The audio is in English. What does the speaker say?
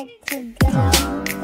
like to go.